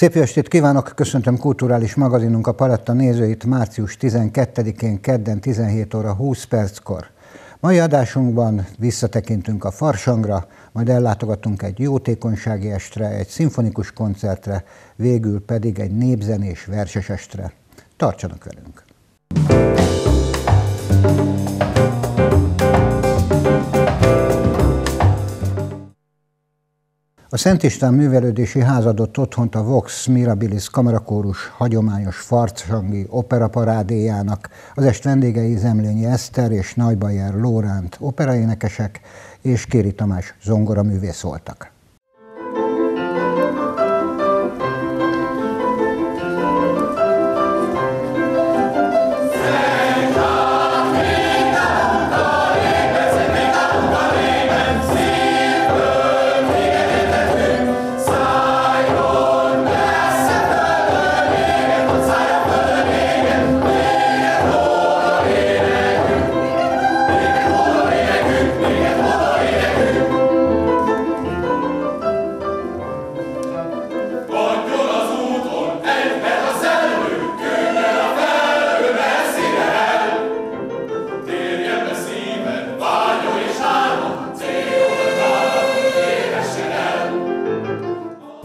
Szép jó estét kívánok, köszöntöm kulturális magazinunk a Paletta nézőit március 12-én kedden 17 óra 20 perckor. Mai adásunkban visszatekintünk a Farsangra, majd ellátogatunk egy jótékonysági estre, egy szimfonikus koncertre, végül pedig egy népzenés verses estre. Tartsanak velünk! A Szent István Művelődési Ház adott otthont a Vox Mirabilis kamerakórus hagyományos farcsangi operaparádéjának. Az est vendégei Zemlényi Eszter és Nagybajer Lóránt operaénekesek és Kéri Tamás zongoraművész voltak.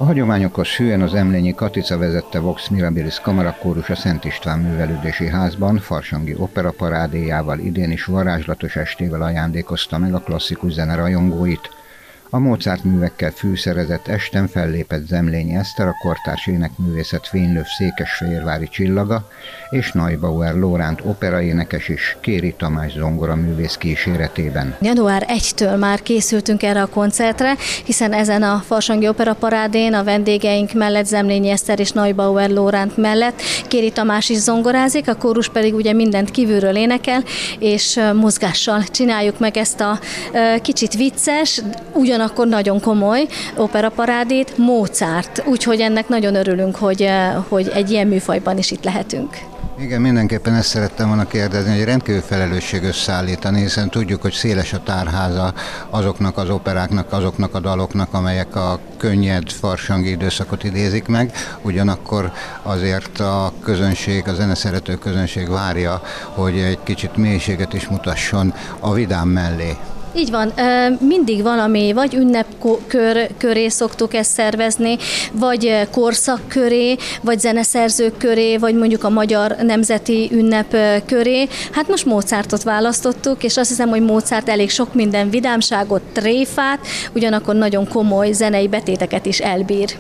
Hagyományokhoz hűen az Emlényi Katica vezette Vox Mirabilis kamarakórus a Szent István Művelődési Házban Farsangi operaparádéjával idén is varázslatos estével ajándékozta meg a klasszikus zene rajongóit. A Mozart művekkel fűszerezett esten fellépett Zemlényi Eszter, a kortárs énekművészet Fénylöv Székesfehérvári csillaga, és Neubauer Lóránt operaénekes is Kéri Tamás zongora művész kíséretében. Január 1-től már készültünk erre a koncertre, hiszen ezen a Farsangi Opera Parádén a vendégeink mellett Zemlényi Eszter és Neubauer Lóránt mellett Kéri Tamás is zongorázik, a kórus pedig ugye mindent kívülről énekel, és mozgással csináljuk meg ezt a kicsit vicces, ugyan ugyanakkor nagyon komoly operaparádét, Mozart, úgyhogy ennek nagyon örülünk, hogy, eh, hogy egy ilyen műfajban is itt lehetünk. Igen, mindenképpen ezt szerettem volna kérdezni, hogy rendkívül felelősség összeállítani, hiszen tudjuk, hogy széles a tárháza azoknak az operáknak, azoknak a daloknak, amelyek a könnyed farsangi időszakot idézik meg, ugyanakkor azért a közönség, a zeneszerető közönség várja, hogy egy kicsit mélységet is mutasson a vidám mellé. Így van, mindig valami, vagy ünnepkör köré szoktuk ezt szervezni, vagy korszak köré, vagy zeneszerzők köré, vagy mondjuk a magyar nemzeti ünnep köré. Hát most Mozartot választottuk, és azt hiszem, hogy Mozart elég sok minden vidámságot, tréfát, ugyanakkor nagyon komoly zenei betéteket is elbír.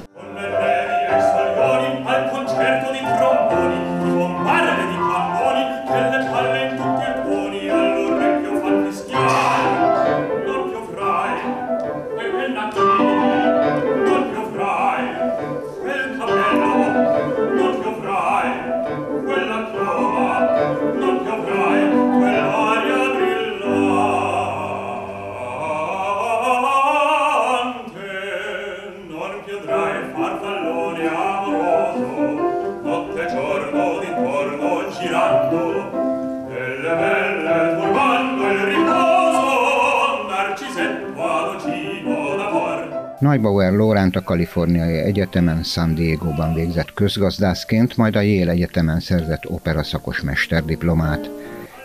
Neubauer Lóránt a Kaliforniai Egyetemen San Diego-ban végzett közgazdászként, majd a Yale Egyetemen szerzett operaszakos mesterdiplomát.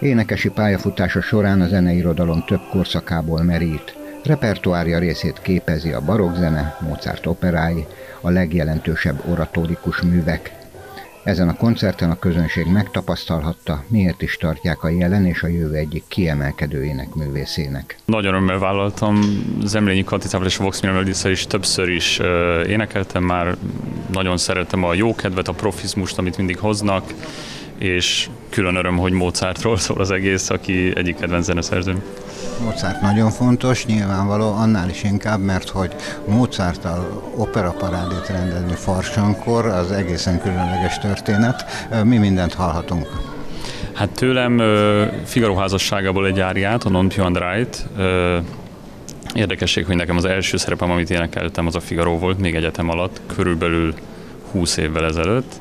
Énekesi pályafutása során a zeneirodalom több korszakából merít. Repertoárja részét képezi a barokkzene, Mozart operái, a legjelentősebb oratórikus művek, ezen a koncerten a közönség megtapasztalhatta, miért is tartják a jelen és a jövő egyik kiemelkedőjének művészének. Nagyon örömmel vállaltam, Zemlényi Katicával és Vox Melodissa is többször is énekeltem már, nagyon szeretem a jókedvet, a profizmust, amit mindig hoznak, és külön öröm, hogy Mozartról szól az egész, aki egyik kedvenc zeneszerzőm. Mozart nagyon fontos, nyilvánvaló, annál is inkább, mert hogy Mozarttal operaparádét rendezni Farsankor, az egészen különleges történet. Mi mindent hallhatunk? Hát tőlem Figaro házasságából egy áriát, a Non più andrait. Érdekesség, hogy nekem az első szerepem, amit énekeltem, az a Figaro volt, még egyetem alatt, körülbelül 20 évvel ezelőtt.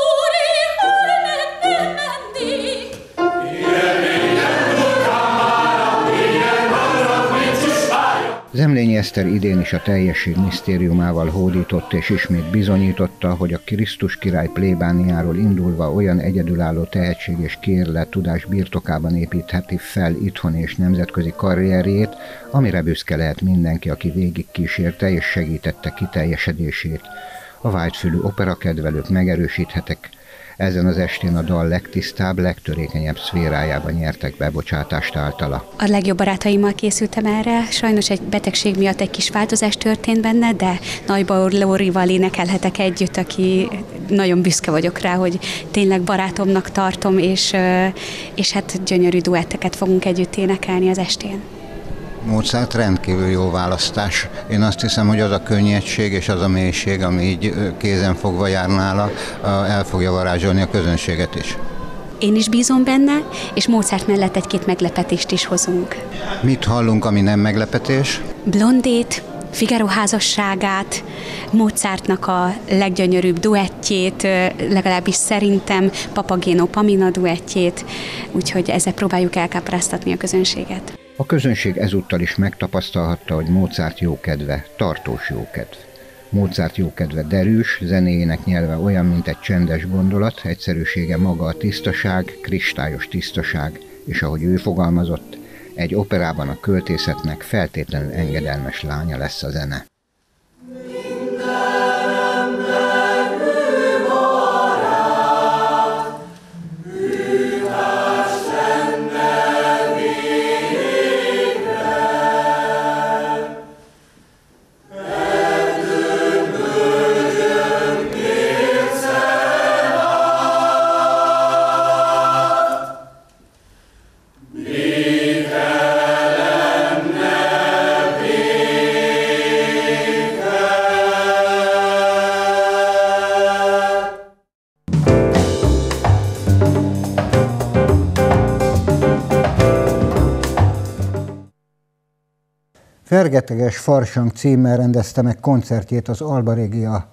Zemlényi Eszter idén is a teljesség misztériumával hódított és ismét bizonyította, hogy a Krisztus király plébániáról indulva olyan egyedülálló tehetség és kérlet tudás birtokában építheti fel itthon és nemzetközi karrierjét, amire büszke lehet mindenki, aki végig kísérte és segítette kiteljesedését. A vágyfülű operakedvelők megerősíthetek, ezen az estén a dal legtisztább, legtörékenyebb szférájában nyertek bebocsátást általa. A legjobb barátaimmal készültem erre, sajnos egy betegség miatt egy kis változás történt benne, de Nagybauer Lórival énekelhetek együtt, aki nagyon büszke vagyok rá, hogy tényleg barátomnak tartom, és, és hát gyönyörű duetteket fogunk együtt énekelni az estén. Mozart rendkívül jó választás. Én azt hiszem, hogy az a könnyedség és az a mélység, ami így kézen fogva jár nála, el fogja varázsolni a közönséget is. Én is bízom benne, és Mozart mellett egy-két meglepetést is hozunk. Mit hallunk, ami nem meglepetés? Blondét, Figaro házasságát, Mozartnak a leggyönyörűbb duettjét, legalábbis szerintem Papagéno Pamina duettjét, úgyhogy ezzel próbáljuk elkápráztatni a közönséget. A közönség ezúttal is megtapasztalhatta, hogy Mozart jókedve, tartós jókedv. Mozart jókedve derűs, zenéjének nyelve olyan, mint egy csendes gondolat, egyszerűsége maga a tisztaság, kristályos tisztaság, és ahogy ő fogalmazott, egy operában a költészetnek feltétlenül engedelmes lánya lesz a zene. Fergeteges Farsang címmel rendezte meg koncertjét az Alba Régia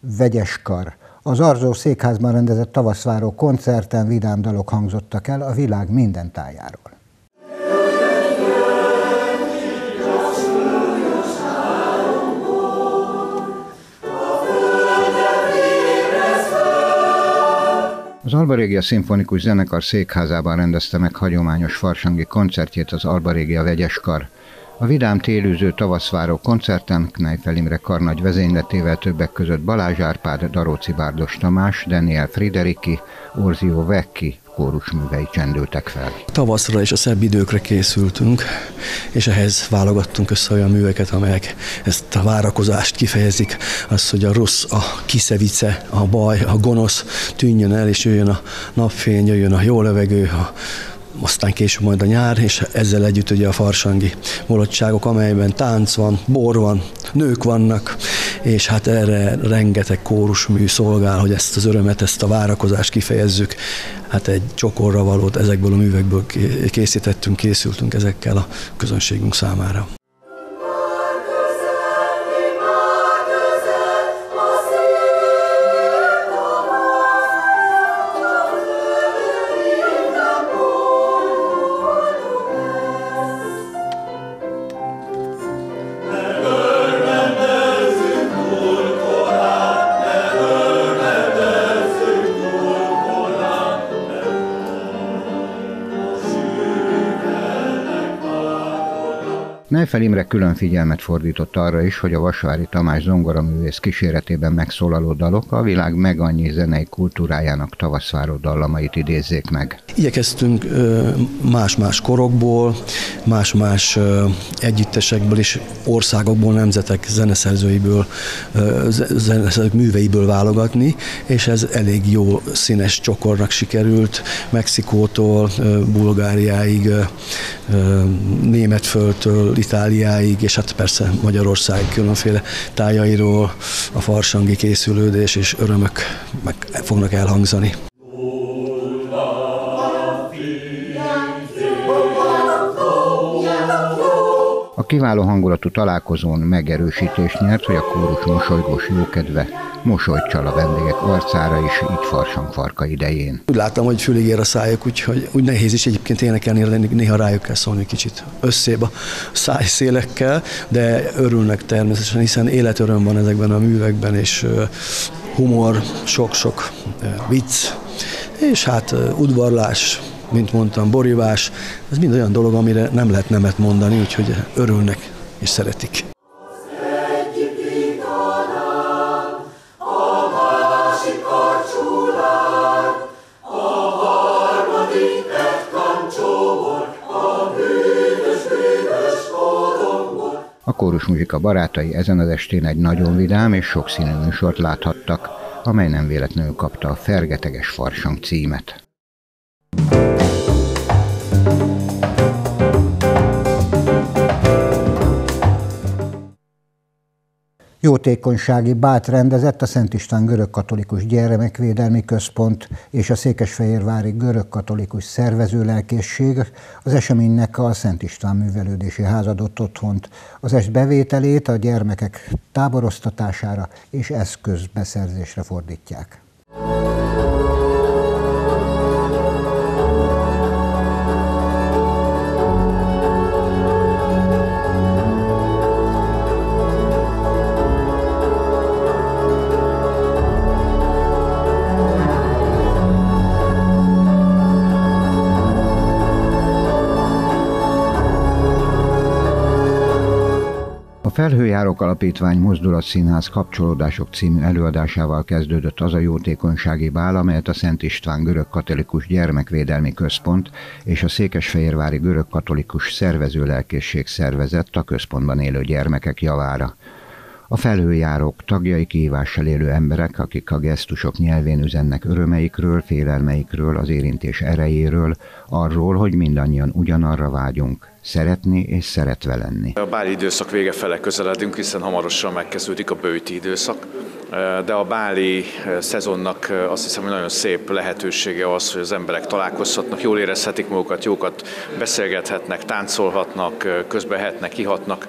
Vegyeskar. Az Arzó székházban rendezett tavaszváró koncerten vidám dalok hangzottak el a világ minden tájáról. Az Alba Régia Szimfonikus Zenekar székházában rendezte meg hagyományos farsangi koncertjét az Alba Régia Vegyeskar. A vidám télőző tavaszváró koncerten Kneifer Imre karnagy vezényletével többek között Balázs Árpád, Daróci Bárdos Tamás, Daniel Frideriki, Orzió Vekki kórusművei csendültek fel. Tavaszra és a szebb időkre készültünk, és ehhez válogattunk össze olyan műveket, amelyek ezt a várakozást kifejezik, az, hogy a rossz, a kiszevice, a baj, a gonosz tűnjön el, és jöjjön a napfény, jöjjön a jó levegő, a aztán később majd a nyár, és ezzel együtt ugye a farsangi bolondságok, amelyben tánc van, bor van, nők vannak, és hát erre rengeteg kórusmű szolgál, hogy ezt az örömet, ezt a várakozást kifejezzük. Hát egy csokorra valót ezekből a művekből készítettünk, készültünk ezekkel a közönségünk számára. Nejfel Imre külön figyelmet fordított arra is, hogy a Vasvári Tamás zongoraművész kíséretében megszólaló dalok a világ meg annyi zenei kultúrájának tavaszváró dallamait idézzék meg. Igyekeztünk más-más korokból, más-más együttesekből és országokból, nemzetek zeneszerzőiből, zeneszerzők műveiből válogatni, és ez elég jó színes csokornak sikerült, Mexikótól, Bulgáriáig, Németföldtől, Itáliáig, és hát persze Magyarország különféle tájairól a farsangi készülődés és örömök meg fognak elhangzani. Kiváló hangulatú találkozón megerősítést nyert, hogy a kórus mosolygós jókedve mosolyt csal a vendégek arcára is, így farsang farka idején. Úgy láttam, hogy fülig ér a szájuk, úgyhogy úgy nehéz is egyébként énekelni, néha rájuk kell szólni kicsit összébb a szájszélekkel, de örülnek természetesen, hiszen életöröm van ezekben a művekben, és humor, sok-sok vicc, és hát udvarlás, mint mondtam, borívás, ez mind olyan dolog, amire nem lehet nemet mondani, úgyhogy örülnek és szeretik. A kórus muzsika barátai ezen az estén egy nagyon vidám és sokszínű műsort láthattak, amely nem véletlenül kapta a Fergeteges Farsang címet. Jótékonysági bát rendezett a Szent István Görög-Katolikus Gyermekvédelmi Központ és a Székesfehérvári Görög-Katolikus Szervezőlelkészség. Az eseménynek a Szent István Művelődési Ház adott otthont. Az est bevételét a gyermekek táboroztatására és eszközbeszerzésre fordítják. Felhőjárók Alapítvány Mozdulat Színház kapcsolódások című előadásával kezdődött az a jótékonysági bál, amelyet a Szent István Görög-Katolikus Gyermekvédelmi Központ és a Székesfehérvári Görög-Katolikus Szervezőlelkészség szervezett a központban élő gyermekek javára. A felhőjárók tagjai kihívással élő emberek, akik a gesztusok nyelvén üzennek örömeikről, félelmeikről, az érintés erejéről, arról, hogy mindannyian ugyanarra vágyunk, szeretni és szeretve lenni. A báli időszak vége fele közeledünk, hiszen hamarosan megkezdődik a bőti időszak. De a báli szezonnak azt hiszem, hogy nagyon szép lehetősége az, hogy az emberek találkozhatnak, jól érezhetik magukat, jókat beszélgethetnek, táncolhatnak, közbehetnek, kihatnak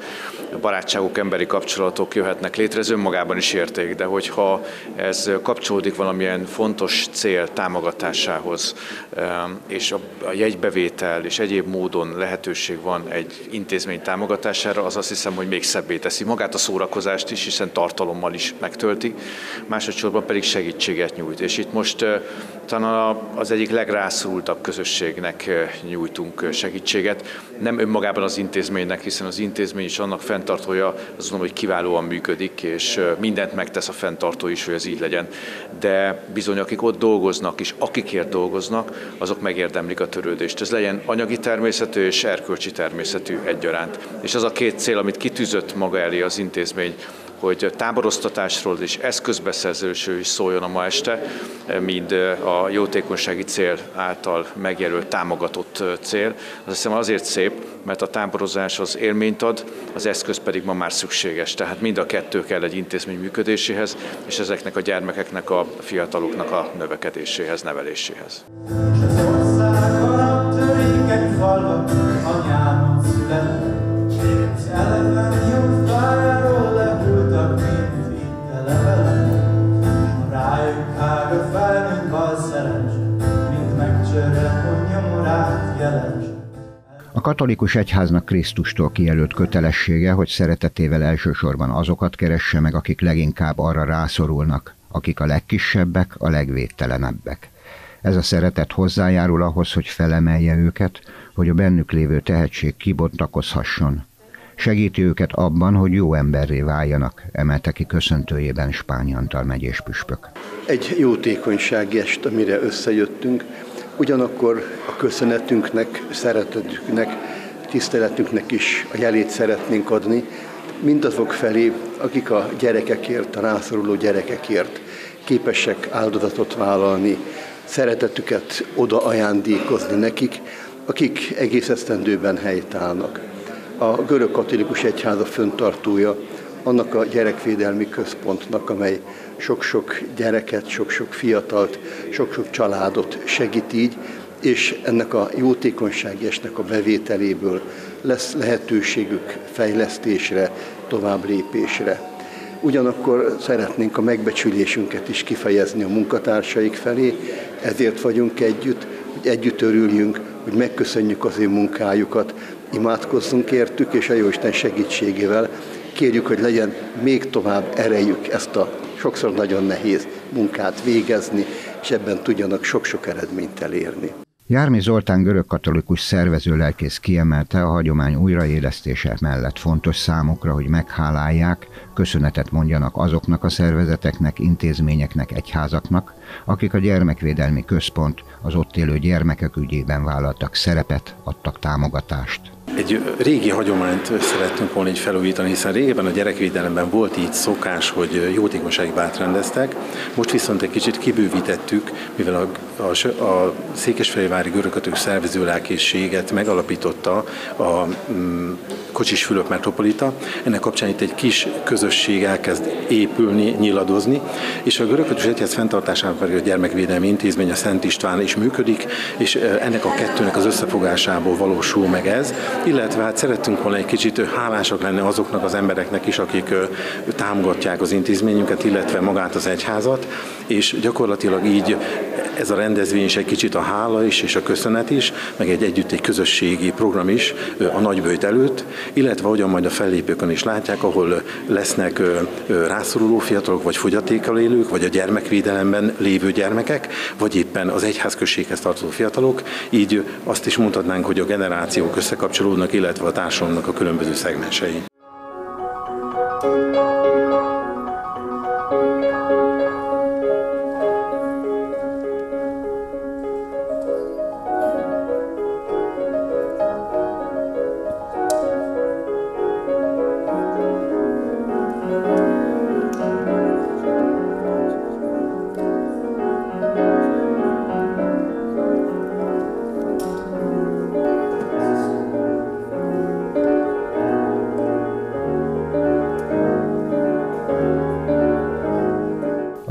barátságok, emberi kapcsolatok jöhetnek létre, ez önmagában is érték, de hogyha ez kapcsolódik valamilyen fontos cél támogatásához, és a jegybevétel és egyéb módon lehetőség van egy intézmény támogatására, az azt hiszem, hogy még szebbé teszi magát a szórakozást is, hiszen tartalommal is megtölti, másodszorban pedig segítséget nyújt. És itt most talán az egyik legrászorultabb közösségnek nyújtunk segítséget, nem önmagában az intézménynek, hiszen az intézmény is annak fenntartója, azt mondom, hogy kiválóan működik, és mindent megtesz a fenntartó is, hogy ez így legyen. De bizony, akik ott dolgoznak, és akikért dolgoznak, azok megérdemlik a törődést. Ez legyen anyagi természetű és erkölcsi természetű egyaránt. És az a két cél, amit kitűzött maga elé az intézmény, hogy táboroztatásról és eszközbeszerzésről is szóljon a ma este, mind a jótékonysági cél által megjelölt támogatott cél. Azt hiszem azért szép, mert a táborozás az élményt ad, az eszköz pedig ma már szükséges. Tehát mind a kettő kell egy intézmény működéséhez, és ezeknek a gyermekeknek, a fiataloknak a növekedéséhez, neveléséhez. falvak, A katolikus egyháznak Krisztustól kijelölt kötelessége, hogy szeretetével elsősorban azokat keresse meg, akik leginkább arra rászorulnak, akik a legkisebbek, a legvédtelenebbek. Ez a szeretet hozzájárul ahhoz, hogy felemelje őket, hogy a bennük lévő tehetség kibontakozhasson, Segíti őket abban, hogy jó emberré váljanak, emelte ki köszöntőjében Spányi Antal megyés püspök. Egy jótékonysági est, amire összejöttünk, ugyanakkor a köszönetünknek, szeretetünknek, tiszteletünknek is a jelét szeretnénk adni, mindazok felé, akik a gyerekekért, a rászoruló gyerekekért képesek áldozatot vállalni, szeretetüket oda ajándékozni nekik, akik egész esztendőben helytállnak. A görög katolikus egyháza föntartója annak a gyerekvédelmi központnak, amely sok-sok gyereket, sok-sok fiatalt, sok-sok családot segít így, és ennek a jótékonysági esnek a bevételéből lesz lehetőségük fejlesztésre, tovább lépésre. Ugyanakkor szeretnénk a megbecsülésünket is kifejezni a munkatársaik felé, ezért vagyunk együtt, hogy együtt örüljünk, hogy megköszönjük az ő munkájukat, imádkozzunk értük, és a Jóisten segítségével kérjük, hogy legyen még tovább erejük ezt a sokszor nagyon nehéz munkát végezni, és ebben tudjanak sok-sok eredményt elérni. Jármi Zoltán görögkatolikus szervező lelkész kiemelte a hagyomány újraélesztése mellett fontos számukra, hogy meghálálják, köszönetet mondjanak azoknak a szervezeteknek, intézményeknek, egyházaknak, akik a gyermekvédelmi központ az ott élő gyermekek ügyében vállaltak szerepet, adtak támogatást. Egy régi hagyományt szerettünk volna így felújítani, hiszen régebben a gyerekvédelemben volt így szokás, hogy jótékonysági bát rendeztek, most viszont egy kicsit kibővítettük, mivel a, a, a Székesfehérvári görögkötők szervező lelkészséget megalapította a mm, Kocsis Fülöp Metropolita. Ennek kapcsán itt egy kis közösség elkezd épülni, nyiladozni, és a görögkötős egyház fenntartásában pedig a gyermekvédelmi intézmény, a Szent István is működik, és ennek a kettőnek az összefogásából valósul meg ez, illetve hát szerettünk volna egy kicsit hálásak lenni azoknak az embereknek is, akik támogatják az intézményünket, illetve magát az egyházat, és gyakorlatilag így ez a rendezvény is egy kicsit a hála is, és a köszönet is, meg egy együtt egy közösségi program is a nagybőjt előtt, illetve hogyan majd a fellépőkön is látják, ahol lesznek rászoruló fiatalok, vagy fogyatékkal élők, vagy a gyermekvédelemben lévő gyermekek, vagy éppen az egyházközséghez tartozó fiatalok, így azt is mondhatnánk, hogy a generációk összekapcsolódnak, illetve a társadalomnak a különböző szegmensei.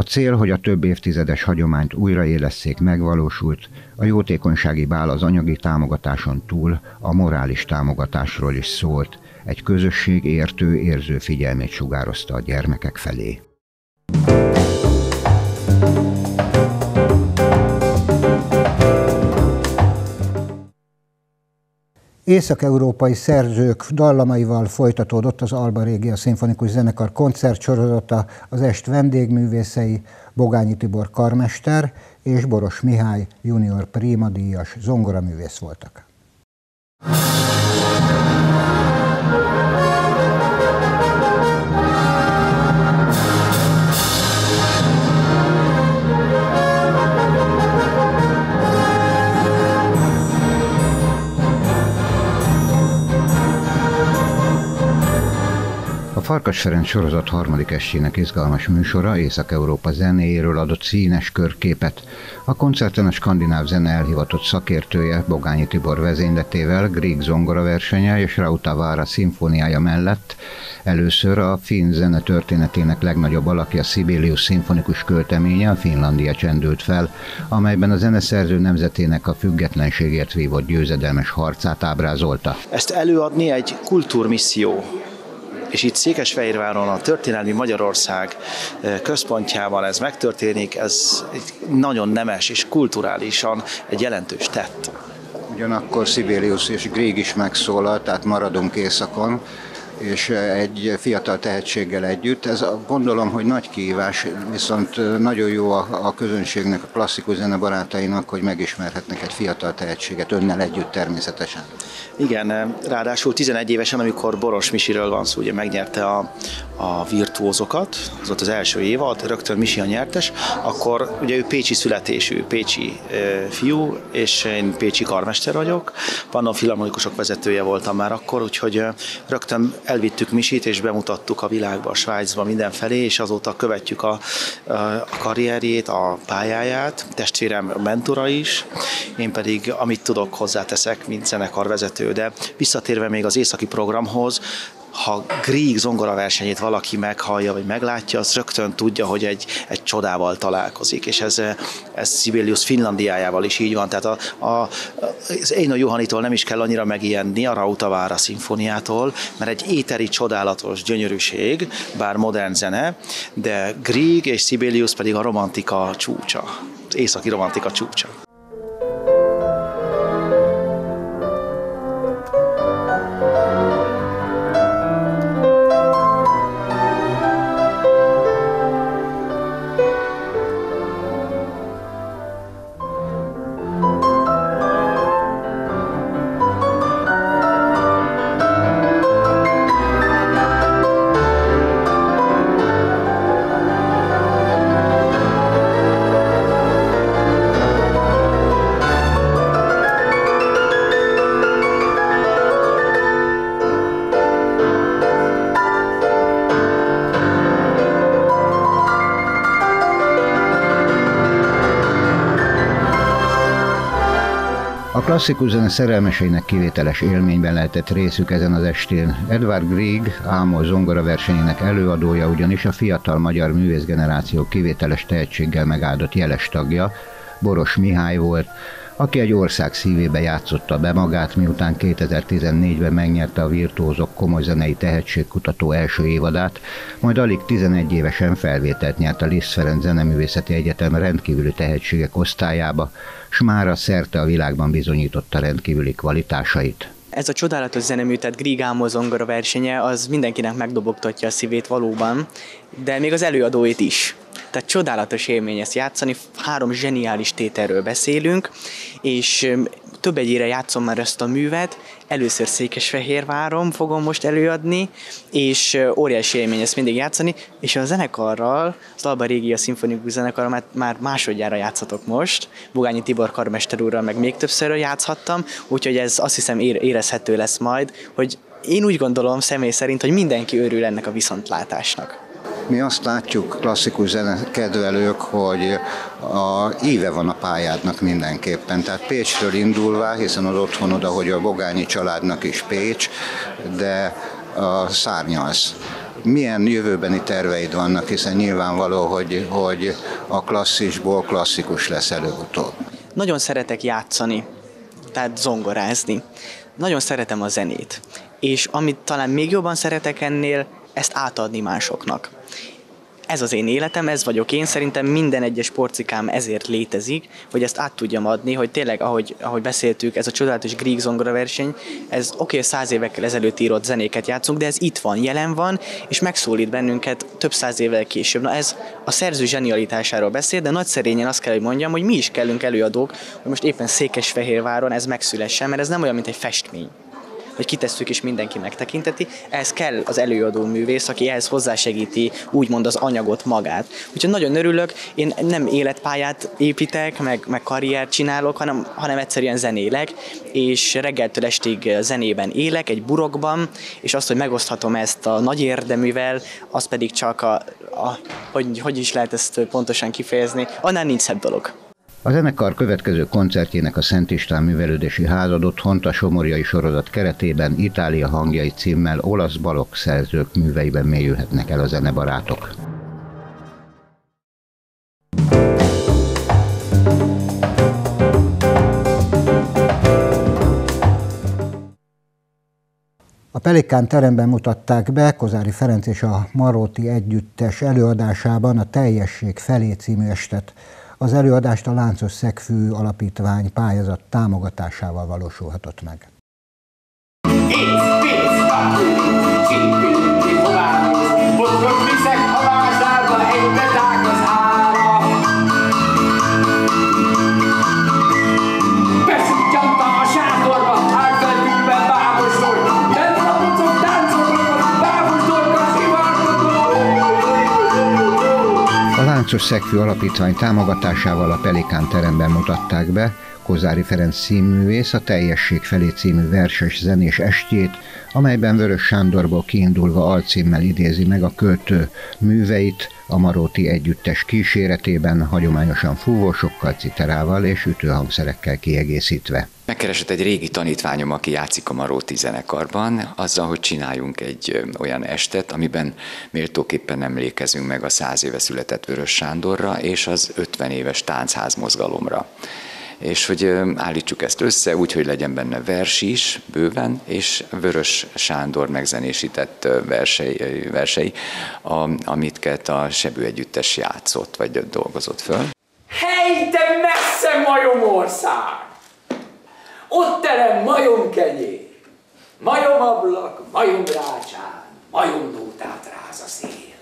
Cél, hogy a több évtizedes hagyományt újraélesszék megvalósult, a jótékonysági bál az anyagi támogatáson túl a morális támogatásról is szólt, egy közösség értő, érző figyelmét sugározta a gyermekek felé. Észak-európai szerzők dallamaival folytatódott az Alba Régia Szimfonikus Zenekar koncertsorozata, az est vendégművészei Bogányi Tibor karmester és Boros Mihály junior prima díjas zongoraművész voltak. Farkas Ferenc sorozat harmadik estének izgalmas műsora Észak-Európa zenéjéről adott színes körképet. A koncerten a skandináv zene elhivatott szakértője Bogányi Tibor vezényletével Grieg zongora versenye és Rautavára szimfóniája mellett először a finn zene történetének legnagyobb alakja Sibelius szimfonikus költeménye a Finlandia csendült fel, amelyben a zeneszerző nemzetének a függetlenségért vívott győzedelmes harcát ábrázolta. Ezt előadni egy kultúrmisszió és itt Székesfehérváron a történelmi Magyarország eh, központjában ez megtörténik, ez nagyon nemes és kulturálisan egy jelentős tett. Ugyanakkor Sibelius és Grieg is megszólalt, tehát maradunk éjszakon. És egy fiatal tehetséggel együtt. Ez gondolom, hogy nagy kihívás, viszont nagyon jó a, a közönségnek, a klasszikus zene barátainak, hogy megismerhetnek egy fiatal tehetséget önnel együtt természetesen. Igen, ráadásul 11 évesen, amikor Boros Misiről van szó, ugye megnyerte a, a virtuózokat, az volt az első évad, rögtön Misi a nyertes, akkor ugye ő pécsi születésű, pécsi fiú, és én pécsi karmester vagyok, Pannon Filharmonikusok vezetője voltam már akkor, úgyhogy rögtön elvittük Misit, és bemutattuk a világba, a Svájcba, mindenfelé, és azóta követjük a, a karrierjét, a pályáját, testvérem mentora is, én pedig amit tudok hozzáteszek, mint zenekarvezető, de visszatérve még az északi programhoz, ha Grieg zongora versenyét valaki meghallja, vagy meglátja, az rögtön tudja, hogy egy, egy csodával találkozik, és ez, ez Sibelius Finlandiájával is így van, tehát a, a, az Eino Johanitól nem is kell annyira megijedni a Rautavára szimfóniától, mert egy éteri csodálatos gyönyörűség, bár modern zene, de Grieg és Sibelius pedig a romantika csúcsa, az északi romantika csúcsa. Klasszikus zene szerelmeseinek kivételes élményben lehetett részük ezen az estén. Edward Grieg, Álmos zongora versenyének előadója ugyanis a fiatal magyar művészgeneráció kivételes tehetséggel megáldott jeles tagja, Boros Mihály volt, aki egy ország szívébe játszotta be magát, miután 2014-ben megnyerte a Virtuózok komoly zenei tehetségkutató első évadát, majd alig 11 évesen felvételt nyert a Liszt Ferenc Zeneművészeti Egyetem rendkívüli tehetségek osztályába, s mára szerte a világban bizonyította rendkívüli kvalitásait. Ez a csodálatos zenemű, tehát Grieg Álmo zongora versenye, az mindenkinek megdobogtatja a szívét valóban, de még az előadóit is. Tehát csodálatos élmény ezt játszani, három zseniális tételről beszélünk, és több egyére játszom már ezt a művet, először Székesfehérváron fogom most előadni, és óriási élmény ezt mindig játszani, és a zenekarral, az Alba Régia Szimfonikus zenekarral már, már másodjára játszatok most, Bugányi Tibor karmester úrral meg még többször játszhattam, úgyhogy ez azt hiszem érezhető lesz majd, hogy én úgy gondolom személy szerint, hogy mindenki örül ennek a viszontlátásnak. Mi azt látjuk, klasszikus zene kedvelők, hogy a íve van a pályádnak mindenképpen. Tehát Pécsről indulva, hiszen az otthonod, ahogy a Bogányi családnak is Pécs, de a szárnyalsz. Milyen jövőbeni terveid vannak, hiszen nyilvánvaló, hogy, hogy a klasszisból klasszikus lesz előbb-utóbb. Nagyon szeretek játszani, tehát zongorázni. Nagyon szeretem a zenét. És amit talán még jobban szeretek ennél, ezt átadni másoknak ez az én életem, ez vagyok én, szerintem minden egyes sportcikám ezért létezik, hogy ezt át tudjam adni, hogy tényleg, ahogy, ahogy beszéltük, ez a csodálatos Greek zongora verseny, ez oké, okay, száz évekkel ezelőtt írott zenéket játszunk, de ez itt van, jelen van, és megszólít bennünket több száz évvel később. Na ez a szerző zsenialitásáról beszél, de nagy szerényen azt kell, hogy mondjam, hogy mi is kellünk előadók, hogy most éppen Székesfehérváron ez megszülessen, mert ez nem olyan, mint egy festmény hogy kitesszük és mindenki megtekinteti. Ez kell az előadó művész, aki ehhez hozzásegíti úgymond az anyagot magát. Úgyhogy nagyon örülök, én nem életpályát építek, meg, meg karriert csinálok, hanem, hanem egyszerűen zenélek, és reggeltől estig zenében élek, egy burokban, és azt, hogy megoszthatom ezt a nagy érdeművel, az pedig csak a, a hogy, hogy is lehet ezt pontosan kifejezni, annál nincs szebb dolog. A zenekar következő koncertjének a Szent István Művelődési Házad otthont a Somorjai sorozat keretében Itália hangjai címmel olasz balok szerzők műveiben mélyülhetnek el a zenebarátok. A Pelikán teremben mutatták be Kozári Ferenc és a Maróti együttes előadásában a Teljesség felé című estet. Az előadást a Láncos Szegfű Alapítvány pályázat támogatásával valósulhatott meg. It's Láncos Szegfű Alapítvány támogatásával a Pelikán teremben mutatták be Kozári Ferenc színművész a Teljesség felé című verses zenés estjét, amelyben Vörös Sándorból kiindulva alcímmel idézi meg a költő műveit, a Maróti együttes kíséretében hagyományosan fúvósokkal, citerával és ütőhangszerekkel kiegészítve. Megkeresett egy régi tanítványom, aki játszik a Maróti zenekarban, azzal, hogy csináljunk egy olyan estet, amiben méltóképpen emlékezünk meg a száz éve született Vörös Sándorra és az 50 éves táncház mozgalomra és hogy állítsuk ezt össze úgy, hogy legyen benne vers is bőven, és Vörös Sándor megzenésített versei, versei amit a Sebő Együttes játszott, vagy dolgozott föl. Hely, de messze majomország! Ott terem majomkenyér, majomablak, majomrácsán, majomnótát ráz a szél.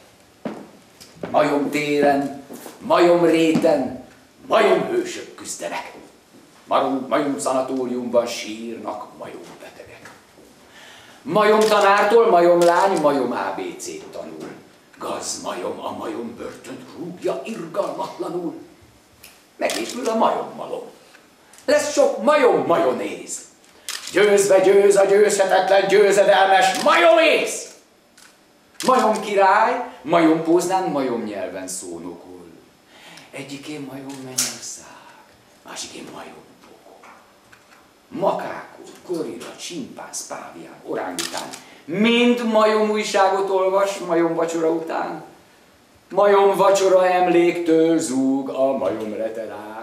Majom téren, majom réten, majom hősök küzdenek. Majom, majom szanatóriumban sírnak majom betegek. Majom tanártól majom lány, majom ABC-t tanul. Gaz majom a majom börtönt rúgja irgalmatlanul. Megépül a majom malom. Lesz sok majom majonéz. Győzve győz a győzhetetlen győzedelmes majomész. Majom király, majom póznán, majom nyelven szónokol. Egyikén majom mennyország, másikén majom makákó, gorilla, csimpánz, pávián, orángután, mind majom újságot olvas majom vacsora után. Majom vacsora emléktől zúg a majom retelát.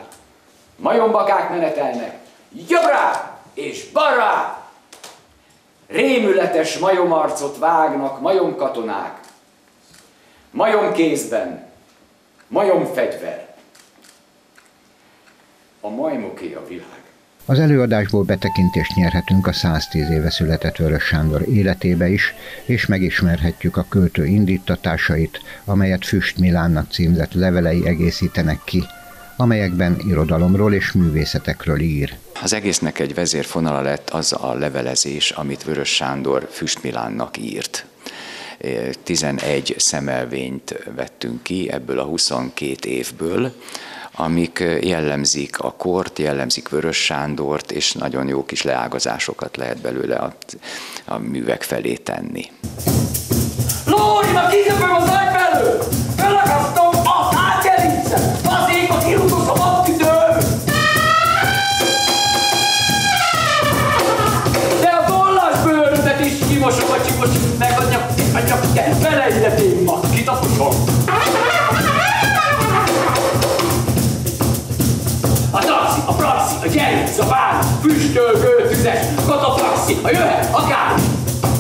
Majombakák menetelnek jobbra és balra. Rémületes majomarcot vágnak majom katonák. Majom kézben, majom fegyver. A majmoké a világ. Az előadásból betekintést nyerhetünk a 110 éve született Vörös Sándor életébe is, és megismerhetjük a költő indítatásait, amelyet Füst Milánnak címzett levelei egészítenek ki, amelyekben irodalomról és művészetekről ír. Az egésznek egy vezérfonala lett az a levelezés, amit Vörös Sándor Füst Milánnak írt. 11 szemelvényt vettünk ki ebből a 22 évből, amik jellemzik a kort, jellemzik Vörös Sándort, és nagyon jó kis leágazásokat lehet belőle a, a művek felé tenni.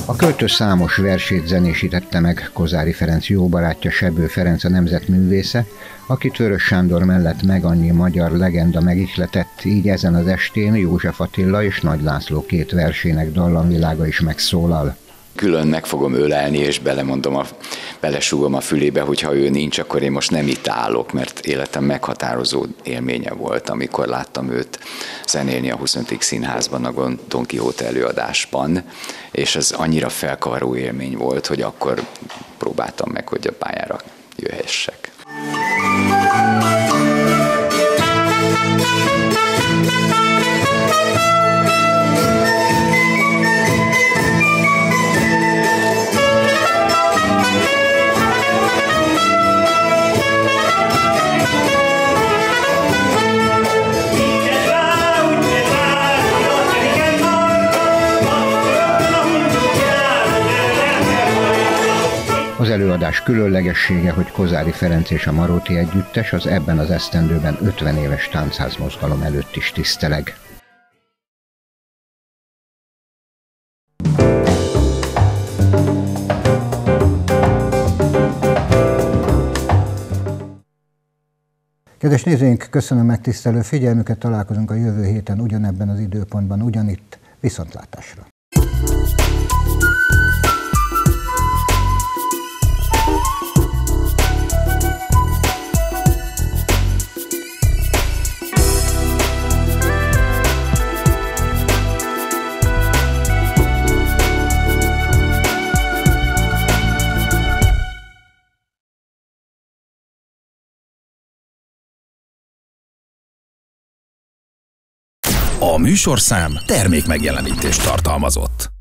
A költő számos versét zenésítette meg Kozári Ferenc jó barátja Sebő Ferenc a nemzetművésze, akit Vörös Sándor mellett meg annyi magyar legenda megihletett, így ezen az estén József Attila és Nagy László két versének dallamvilága is megszólal külön meg fogom ölelni, és belemondom, a, belesúgom a fülébe, hogy ha ő nincs, akkor én most nem itt állok, mert életem meghatározó élménye volt, amikor láttam őt zenélni a 25. színházban, a Don Quixote előadásban, és ez annyira felkavaró élmény volt, hogy akkor próbáltam meg, hogy a pályára jöhessek. Az előadás különlegessége, hogy Kozári Ferenc és a Maróti Együttes az ebben az esztendőben 50 éves táncházmozgalom előtt is tiszteleg. Kedves nézőink, köszönöm megtisztelő figyelmüket, találkozunk a jövő héten ugyanebben az időpontban, ugyanitt, viszontlátásra. A műsorszám termék megjelenítést tartalmazott.